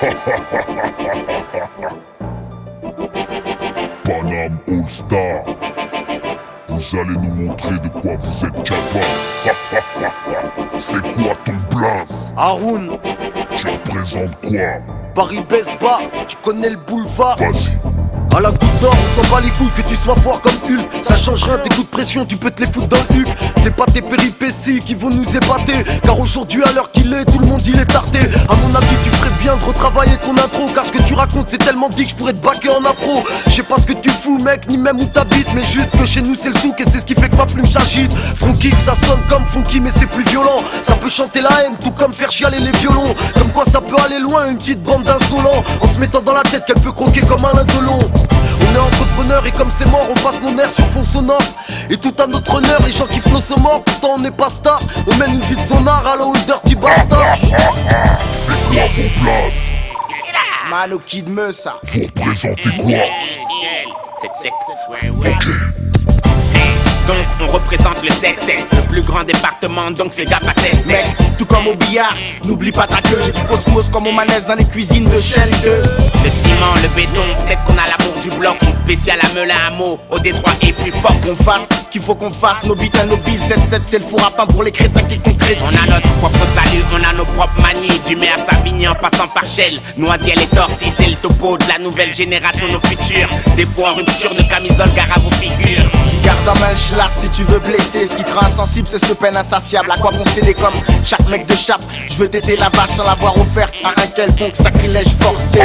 Panam All Star. Vous allez nous montrer de quoi vous êtes capable. C'est quoi ton blaze? Haroun, Tu représentes quoi? Paris bas, tu connais le boulevard. Vas-y. À la goutte d'or, on s'en bat les couilles que tu sois fort comme Hulk. Ça change rien, tes coups de pression, tu peux te les foutre dans le huc. C'est pas tes péripéties qui vont nous épater. Car aujourd'hui, à l'heure qu'il est, tout le monde il est tardé. À mon avis, tu ferais bien de retravailler ton intro. Car que c'est tellement dit que je pourrais te baquer en afro. Je sais pas ce que tu fous, mec, ni même où t'habites. Mais juste que chez nous, c'est le souk et c'est ce qui fait que ma plume s'agite. Kick, ça sonne comme funky, mais c'est plus violent. Ça peut chanter la haine, tout comme faire chialer les violons. Comme quoi, ça peut aller loin, une petite bande d'insolents. En se mettant dans la tête qu'elle peut croquer comme un indolent. On est entrepreneur et comme c'est mort, on passe nos nerfs sur fond sonore. Et tout à notre honneur, les gens kiffent nos morts, pourtant on n'est pas star. On mène une vie de zonard à la haut dirty bastard. Mano Kid me ça. Vous représentez quoi Cette secte. Ouais, ouais. Ok. Donc on représente le 7 le plus grand département, donc fais gaffe à 7 Mec, tout comme au billard, n'oublie pas ta queue. J'ai du cosmos comme au manège dans les cuisines de chaîne 2. Le ciment, le béton, peut-être qu'on a l'amour du bloc, une spéciale à Melun à mot, au Détroit est plus fort Qu'on fasse, qu'il faut qu'on fasse, nos bites à nos billes. 7-7, c'est le four à pain pour les crétins qui concrétisent. On a notre propre on a nos propres manies Du mai à Savigny en passant par Shell Noisiel et Torcy, c'est le topo de la nouvelle génération, nos futurs Des fois en rupture de camisole, gare à vos figures Garde en main le schlass si tu veux blesser. Ce qui te rend insensible, c'est ce peine insatiable. À quoi bon céder comme chaque mec de chape? Je veux téter la vache sans l'avoir offerte à un quelconque sacrilège forcé.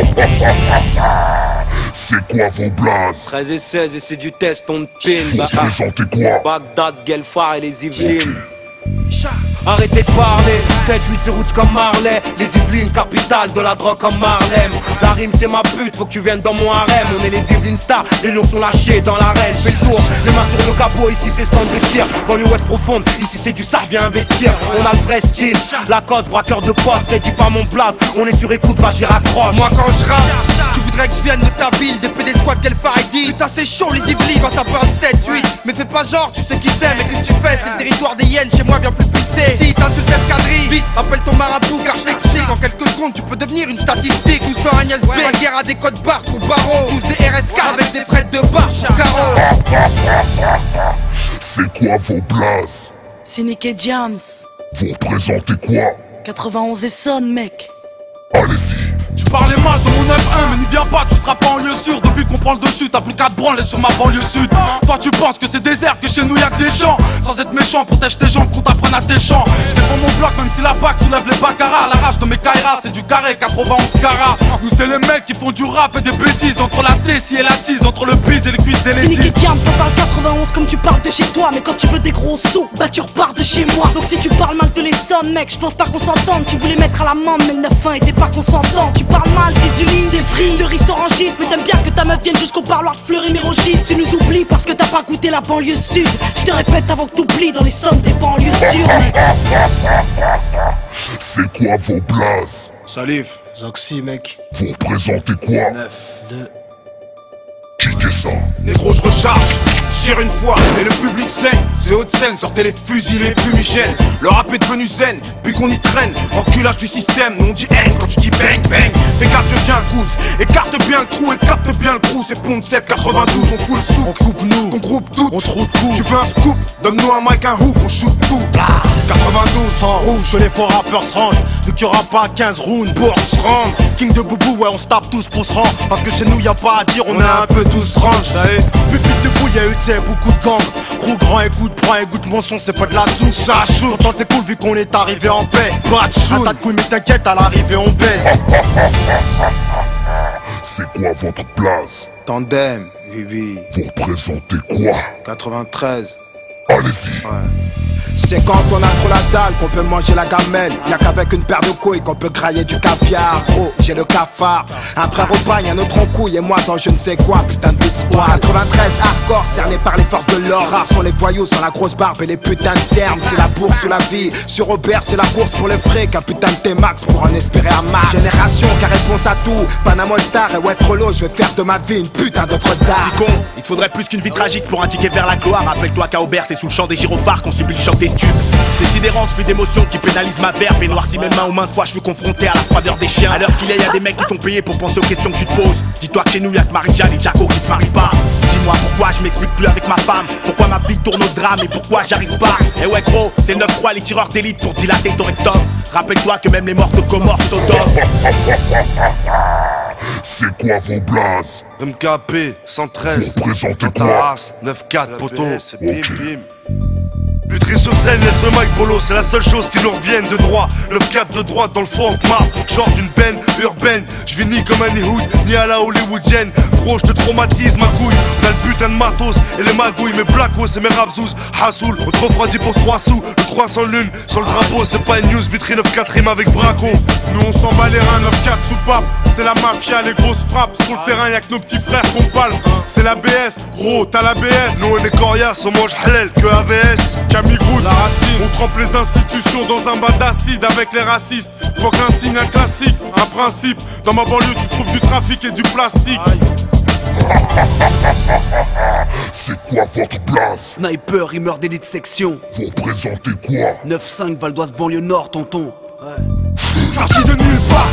C'est quoi vos blazes 13 et 16 et c'est du test, on te pile. Vous Bah, représentez quoi? Bagdad, Gelfar et les. Yvelines. Arrêtez de parler, 7-8 c'est route comme Marley Les Yvelines, capitale de la drogue comme Marlem La rime c'est ma pute, faut que tu viennes dans mon harem. On est les Yvelines stars, les lions sont lâchés dans l'arène. Fais le tour, les mains sur le capot, ici c'est stand de tir. Dans l'ouest profonde, ici c'est du ça, viens investir. On a le vrai style, la cause, braqueur de poste Et dis pas mon blaze, on est sur écoute, va j'y raccroche. Moi quand je rappe, tu voudrais que je vienne de ta ville, des PD squad qu'elle dit Ça c'est chaud les Yvelines quand ça parle 7, 8 Mais fais pas genre, tu sais qui c'est, mais qu'est-ce que tu fais? C'est le territoire des hyènes, chez moi bien plus pissé à des codes barres pour barreaux Tous des RSK avec des frais de bar, carreau C'est quoi vos blazes? C'est Nick et Jams. Vous représentez quoi? 91 et sonne, mec. Allez-y. Tu parlais mal de mon 9-1 mais n'y viens pas, tu seras pas en lieu sûr. Depuis qu'on prend le dessus, t'as plus qu'à te branler sur ma banlieue sud. Toi tu penses que c'est désert, que chez nous y'a que des champs Sans être méchant, protège tes jambes qu'on t'apprenne champs Je défends mon bloc même si la bac soulève les baccarat La rage de mes kairas, c'est du carré 91 carats Nous c'est les mecs qui font du rap et des bêtises Entre la tessie et la tise, entre le bise et les cuisses des C'est ladies et Jams, on parle 91 comme tu parles de chez toi. Mais quand tu veux des gros sous, bah tu repars de chez moi. Donc si tu parles mal de les sommes, mec, je pense pas qu'on s'entende. Tu voulais mettre à l'amende, mais le 9-1 était pas consentant. Tu parles mal des unies, des frites, de riz orangistes. Mais t'aimes bien que ta meuf vienne jusqu'au parloir de Fleury Mérogis. Tu nous oublies parce que t'as pas goûté la banlieue sud. Je te répète avant que t'oublies dans les sommes des mec. C'est quoi vos blazes Salif, Zoxy, mec. Vous représentez quoi? 9, 2. Kickez ça? Négro je recharge, je tire une fois et le public saigne C'est haute scène, sortez les fusils, les fumigènes. Le rap est devenu zen, puis qu'on y traîne. Enculage du système, nous on dit haine quand tu dis bang bang. Fais gaffe je viens cousse, écarte bien le trou, écarte bien le trou. C'est Pont 7, 92, on fout le sou On coupe nous, ton groupe doute, on trouve coup Tu veux un scoop, donne-nous un mic, un hoop, on shoot tout. 92, sans rouge, les faux rappeurs se rangent. Vu qu'il y aura pas 15 rounds pour se rendre. King de Boubou, ouais on se tape tous pour se rendre. Parce que chez nous y a pas à dire, on, est un peu tous range Pupite de boule, y'a eu t'sais, beaucoup de gangs. Gros grand écoute, prends écoute mon son, c'est pas de la soupe, ça chaud Pourtant c'est cool vu qu'on est arrivé en paix. Pas de shoot, un tas de couilles mais t'inquiète, à l'arrivée on baisse. C'est quoi votre blaze Tandem, Bibi, Vous représentez quoi? 93. Allez-y. C'est quand on a trop la dalle qu'on peut manger la gamelle. Y'a qu'avec une paire de couilles qu'on peut grailler du caviar. Gros, j'ai le cafard. Un frère au bagne, un autre en couille et moi dans je ne sais quoi, putain de bisquat. 93 hardcore, cerné par les forces de l'or. Rares sont les voyous, sans la grosse barbe et les putains de cernes. C'est la bourse ou la vie. Sur Aubert, c'est la course pour le fric. Un putain de T-Max pour en espérer un max. Génération qui a réponse à tout. Panama Star et ouais, Frollo, je vais faire de ma vie une putain d'œuvre d'art. Petit con, il te faudrait plus qu'une vie tragique pour un ticket vers la gloire. Rappelle-toi qu'à Aubert, c'est sous le champ des gyrophares qu'on subit le choc des stupes. Ces sidérances fait d'émotions qui pénalisent ma verve et noircit mes mains aux mains de fois je suis confronté à la froideur des chiens. À l'heure qu'il est, y a des mecs qui sont payés pour penser aux questions que tu te poses. Dis-toi que chez nous y'a que Marie-Jeanne et Jaco qui se marient pas. Dis-moi pourquoi je m'explique plus avec ma femme, pourquoi ma vie tourne au drame et pourquoi j'arrive pas? Et ouais gros, c'est le 9-3 les tireurs d'élite pour dilater ton rectum. Rappelle-toi que même les morts de Comores sont C'est quoi vos blazes MKP 113 Vous représentez quoi 9-4 poteau Ok. Lutry sur scène, laisse le mic polo, c'est la seule chose qui nous revienne de droit. Le 4 de droite dans le fond map, genre d'une peine urbaine. Je vis ni comme un Hood, ni à la hollywoodienne. Gros, je te traumatise ma couille. On a le putain de matos et les magouilles, mes blacos et mes rapzouz. Hassoul, on te pour 3 sous. Le croissant lune sur le drapeau, c'est pas une news vitrine 9-4 rime avec Braco. Nous on s'en bat les reins 9-4 sous pape C'est la mafia, les grosses frappes Sur le terrain y'a que nos petits frères qu'on parle C'est la BS, gros t'as la BS Nous on est coriaces, on mange halal que AVS. Camille Groot, la racine On trempe les institutions dans un bas d'acide avec les racistes Faut qu'un signe, un classique, un principe. Dans ma banlieue tu trouves du trafic et du plastique. C'est quoi votre blaze Sniper, rimeur d'élite section. Vous représentez quoi? 9-5, Val d'Oise, banlieue nord, tonton. Sorti de nulle part,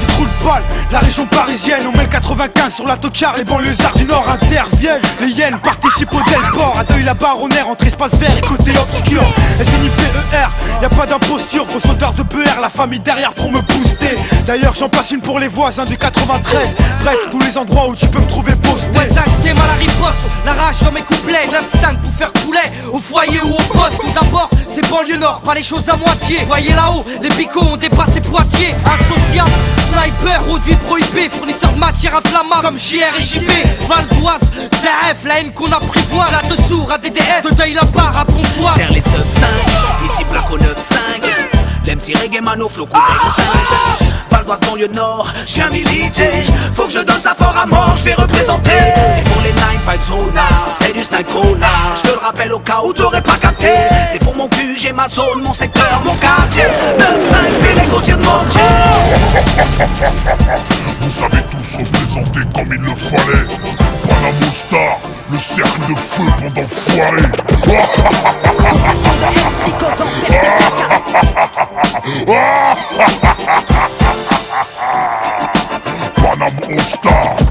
la région parisienne, on met le 95 sur la tocard, les banlieusards du nord interviennent, les hyènes participent au Delport, à deuil la baronnaire entre espace vert et côté obscur, SNIPER, y a pas d'imposture, gros sauteur de BR, la famille derrière pour me booster, d'ailleurs j'en passe une pour les voisins du 93, bref, tous les endroits où tu peux me trouver posté. T'es mal à riposte, la rage dans mes couplets. 9-5 pour faire poulet, au foyer ou au poste. Tout d'abord, c'est banlieue nord, pas les choses à moitié. Voyez là-haut, les picots ont dépassé Poitiers. Insociable, sniper, produit prohibé Fournisseur de matière inflammable. Comme JR et JB Val d'Oise, ZF, la haine qu'on apprivoise. Là dessous, à DDF, de deuil la barre à Pontoise Serre les sub 5, ici placo 9-5 L'MC reggae mano flow coup Val d'Oise banlieue nord, je viens militer Faut que je donne ça fort à mort, je vais représenter. C'est pour les 9 5 zona, c'est du snipe Je te le rappelle au cas où t'aurais ma zone, mon secteur, mon quartier. 9-5, puis les côtiers de mon Vous savez tous représenter comme il le fallait. Panama Star, le cercle de feu pendant foiré Panama All Star